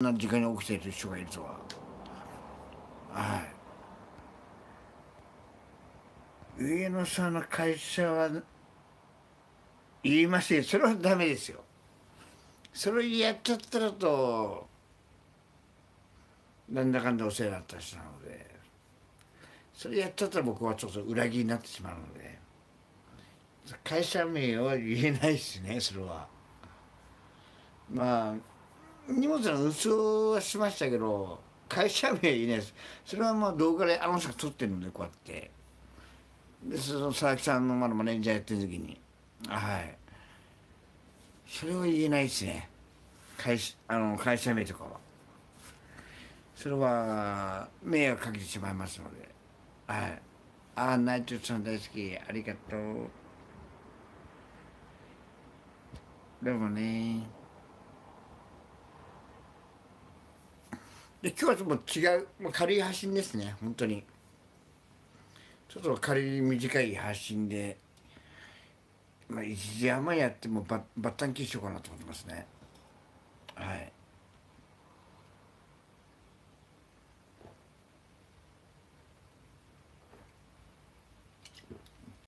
な時間に起きている人がいるとは。はい。上野さんの会社は言いません。それはダメですよ。それやっちゃったらとなんだかんだお世話になった人なので。それやっちゃったら僕はちょっと裏切りになってしまうので。会社名は言えないしねそれは。まあ荷物の運送はしましたけど会社名いいです。それはまあ動画であの人が撮ってるのでこうやって。でその佐々木さんのまだマネージャーやってる時に。はい。それは言えないですね。会社あの会社名とかは。それは迷惑かけてしまいますので。はい。ああナイトさん大好き。ありがとう。でもね。で今日はもう違うまあ軽い発信ですね本当に。ちょっと軽い短い発信で、まあ、1時半やってもババッタンキーしようかなと思ってますね。はい。